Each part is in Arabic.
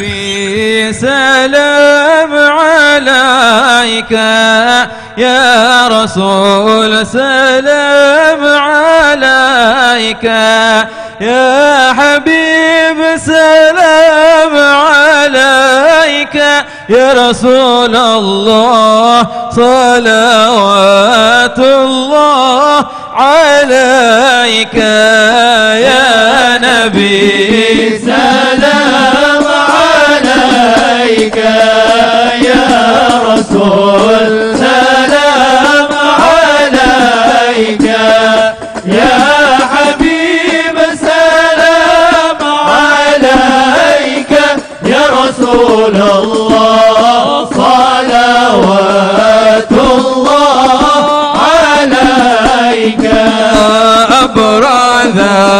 نبي سلام عليك يا رسول سلام عليك يا حبيب سلام عليك يا رسول الله صلوات الله عليك يا نبي سلام عليك يا رسول سلام عليك. يا حبيب سلام عليك. يا رسول الله صلوات الله عليك. أبرز الله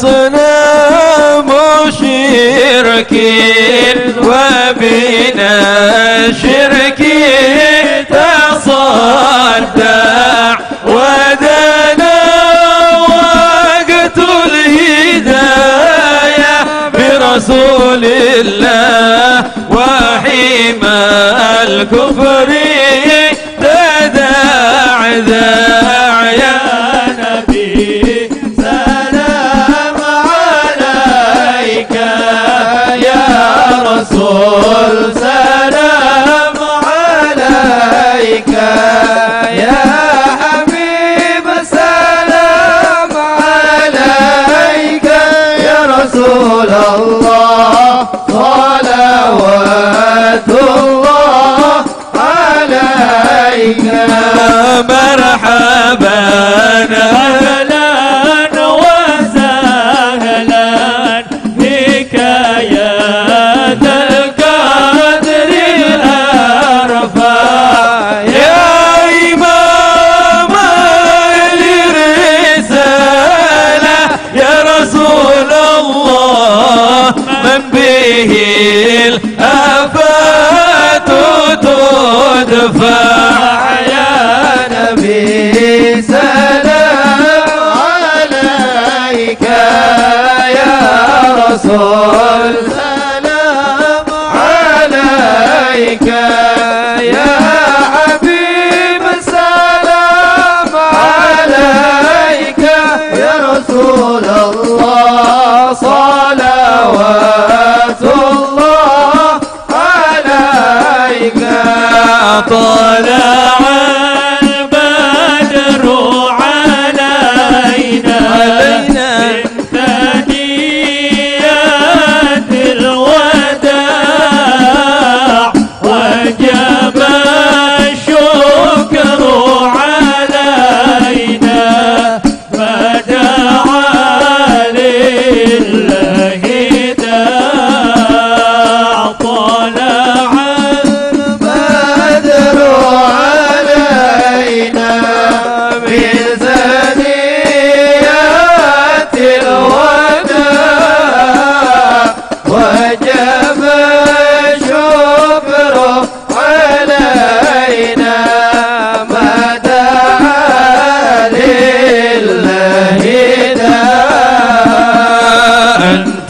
ساد أصنام شركين وبنا الشرك تصدع ودنا وقت الهداية برسول الله وحيما الكفر تداع مرحبا أهلا وسهلا. حكايات القدر الأرفع. يا إمام الرسالة يا رسول الله من به الآفات تدفع. رسول سلام عليك يا حبيب سلام عليك يا رسول الله صلوات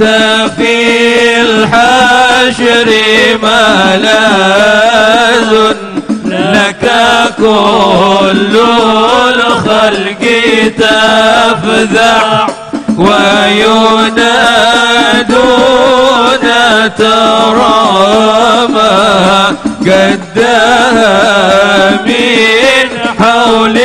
أنت في الحشر ملاذ لك كل الخلق تفزع وينادون ترى ما قدها من حول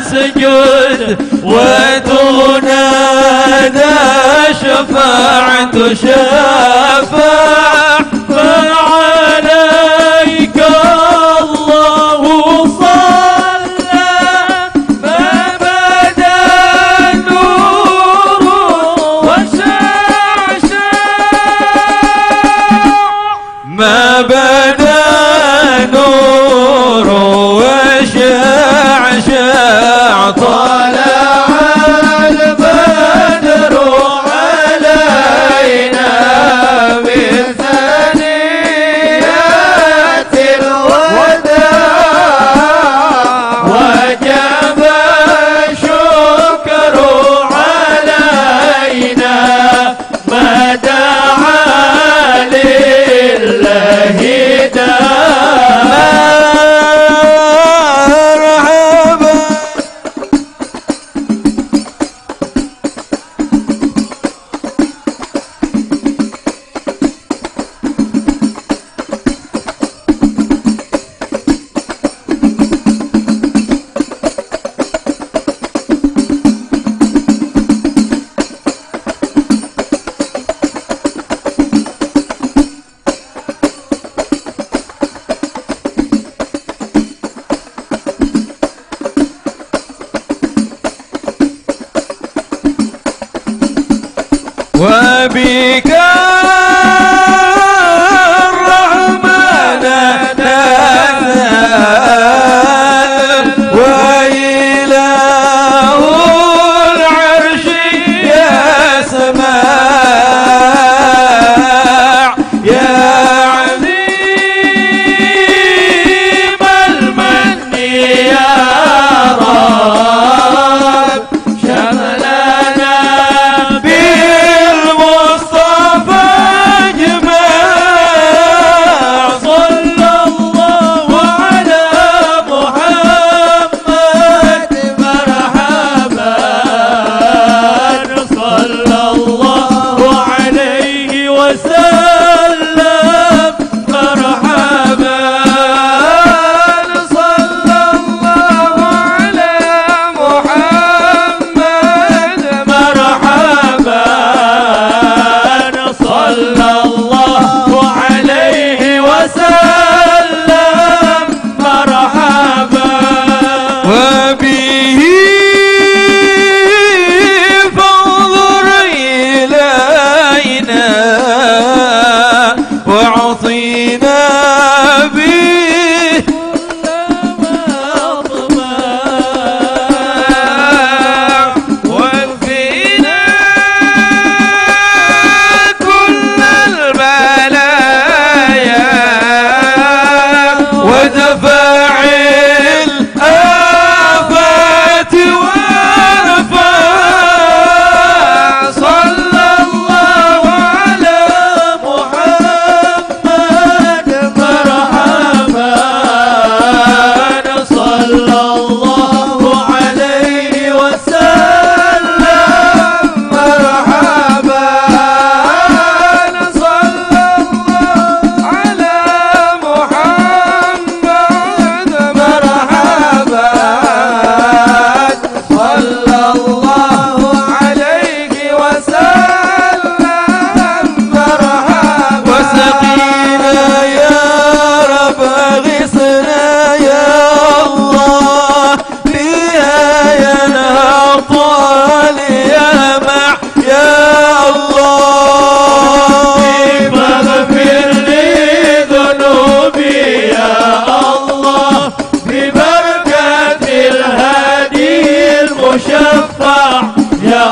فتسجد وتنادى شفاعة شفاع فعليك الله صلى. ما بدا المشفع يا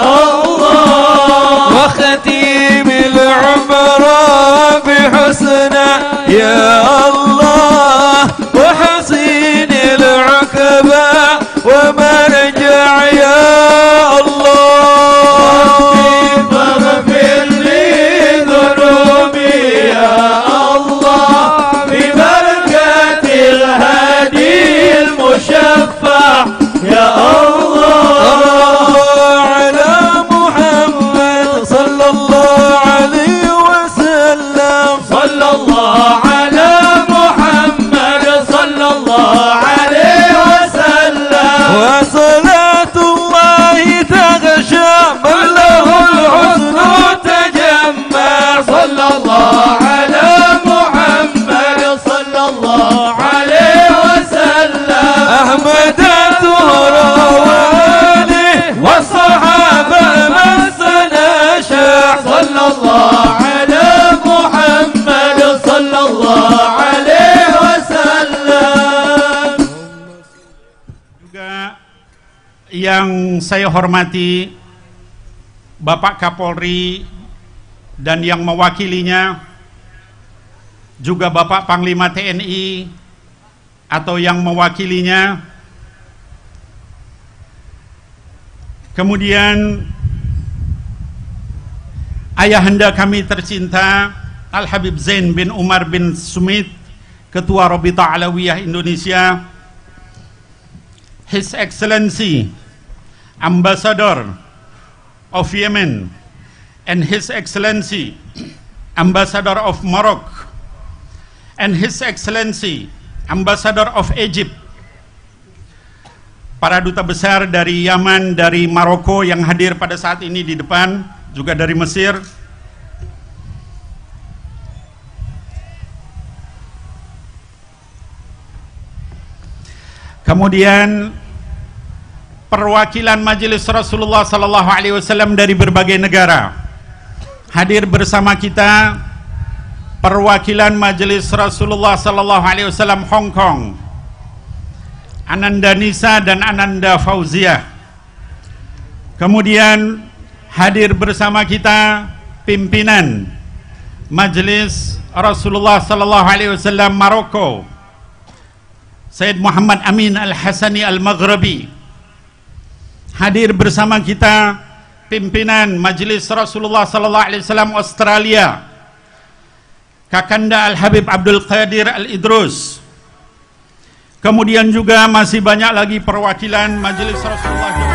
الله. وختيم العمر بحسنى يا الله. وحصين العقبة ومرجع يا صلى الله على محمد صلى الله عليه وسلم. أحمد الزهراواني والصحابة شاع صلى الله على محمد صلى الله عليه وسلم. Juga yang saya hormati Bapak Kapolri dan yang mewakilinya juga Bapak Panglima TNI atau yang mewakilinya. Kemudian ayahanda kami tercinta Al Habib Zain bin Umar bin Sumit Ketua Robita Alawiyah Indonesia. His Excellency Ambassador of Yemen and His Excellency Ambassador of Morocco and His Excellency Ambassador of Egypt para duta besar dari Yaman, dari Maroko yang hadir pada saat ini di depan, juga dari Mesir, Kemudian perwakilan Majelis Rasulullah sallallahu alaihi wasallam dari berbagai negara hadir bersama kita perwakilan Majelis Rasulullah sallallahu alaihi wasallam Hong Kong Ananda Nisa dan Ananda Fauziah. Kemudian hadir bersama kita pimpinan Majelis Rasulullah sallallahu alaihi wasallam Maroko Said Muhammad Amin Al-Hasani Al-Maghribi hadir bersama kita pimpinan Majlis Rasulullah sallallahu alaihi wasallam Australia Kakanda Al-Habib Abdul Qadir Al-Idrus. Kemudian juga masih banyak lagi perwakilan Majlis Rasulullah